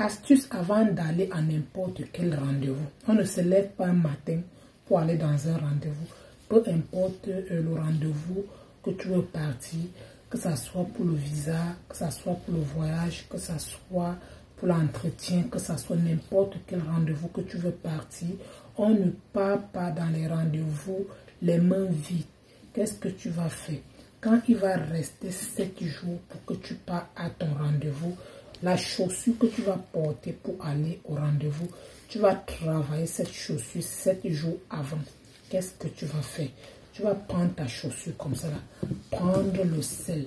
Astuce avant d'aller à n'importe quel rendez-vous. On ne se lève pas un matin pour aller dans un rendez-vous. Peu importe euh, le rendez-vous que tu veux partir, que ce soit pour le visa, que ce soit pour le voyage, que ce soit pour l'entretien, que ce soit n'importe quel rendez-vous que tu veux partir, on ne part pas dans les rendez-vous les mains vides. Qu'est-ce que tu vas faire? Quand il va rester 7 jours pour que tu pars à ton rendez-vous, la chaussure que tu vas porter pour aller au rendez-vous, tu vas travailler cette chaussure 7 jours avant. Qu'est-ce que tu vas faire? Tu vas prendre ta chaussure comme ça, prendre le sel.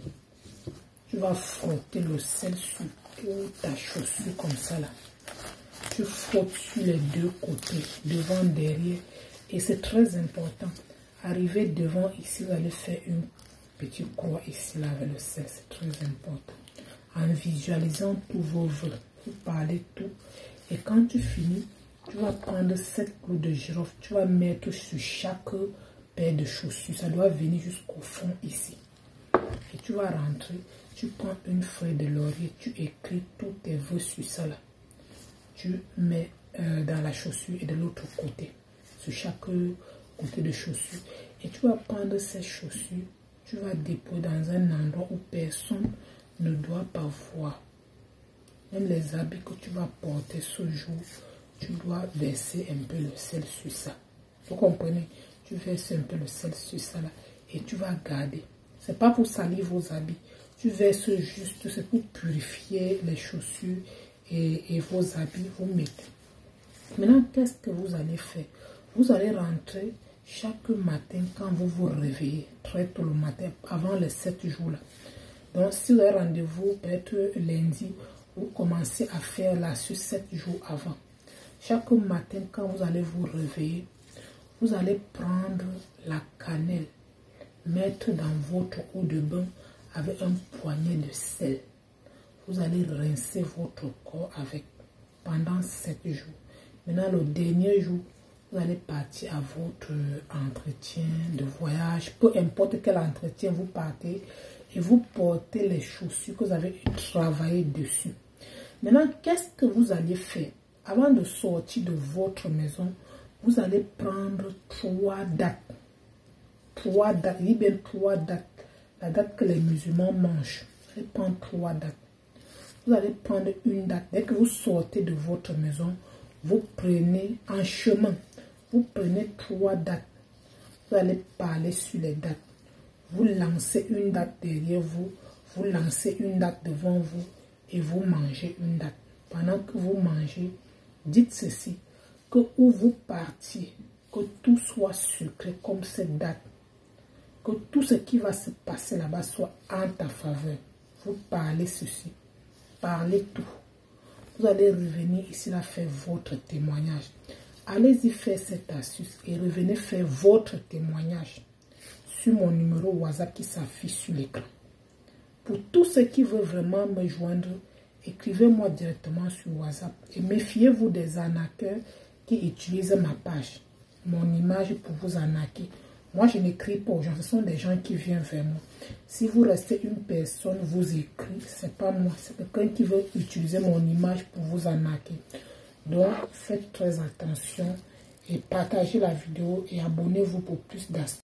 Tu vas frotter le sel sur toute ta chaussure comme ça là. Tu frottes sur les deux côtés, devant, derrière. Et c'est très important. Arriver devant ici, vous allez faire une petite croix ici là avec le sel. C'est très important en visualisant tous vos vœux. Vous parlez tout. Et quand tu finis, tu vas prendre cette clou de girofle. Tu vas mettre sur chaque paire de chaussures. Ça doit venir jusqu'au fond ici. Et tu vas rentrer. Tu prends une feuille de laurier. Tu écris tous tes vœux sur ça là. Tu mets euh, dans la chaussure et de l'autre côté. Sur chaque côté de chaussure. Et tu vas prendre ces chaussures. Tu vas déposer dans un endroit où personne ne doit pas voir. Même les habits que tu vas porter ce jour, tu dois verser un peu le sel sur ça. Vous comprenez? Tu verses un peu le sel sur ça là et tu vas garder. C'est pas pour salir vos habits. Tu verses juste, c'est pour purifier les chaussures et, vos habits. Vous mettez. Maintenant, qu'est-ce que vous allez faire? Vous allez rentrer chaque matin quand vous vous réveillez, très tôt le matin, avant les 7 jours là. Donc, si vous avez rendez-vous peut-être lundi, vous commencez à faire la sur 7 jours avant. Chaque matin, quand vous allez vous réveiller, vous allez prendre la cannelle, mettre dans votre eau de bain avec un poignet de sel. Vous allez rincer votre corps avec pendant 7 jours. Maintenant, le dernier jour, vous allez partir à votre entretien de voyage, peu importe quel entretien vous partez, et vous portez les chaussures que vous avez travaillé dessus. Maintenant, qu'est-ce que vous allez faire? Avant de sortir de votre maison, vous allez prendre trois dates. Trois dates, il bien trois dates. La date que les musulmans mangent. Vous allez prendre trois dates. Vous allez prendre une date. Dès que vous sortez de votre maison, vous prenez en chemin. Vous prenez trois dates. Vous allez parler sur les dates vous lancez une date derrière vous, vous lancez une date devant vous et vous mangez une date. Pendant que vous mangez, dites ceci, que où vous partiez, que tout soit sucré comme cette date, que tout ce qui va se passer là-bas soit en ta faveur. Vous parlez ceci, parlez tout. Vous allez revenir ici là faire votre témoignage. Allez-y faire cette astuce et revenez faire votre témoignage sur mon numéro WhatsApp qui s'affiche sur l'écran. Pour tous ceux qui veulent vraiment me joindre, écrivez-moi directement sur WhatsApp et méfiez-vous des arnaqueurs qui utilisent ma page, mon image pour vous arnaquer. Moi, je n'écris pas aux gens, ce sont des gens qui viennent vers moi. Si vous restez une personne, vous écrit, c'est pas moi, c'est quelqu'un qui veut utiliser mon image pour vous arnaquer. Donc, faites très attention et partagez la vidéo et abonnez-vous pour plus d'astuces.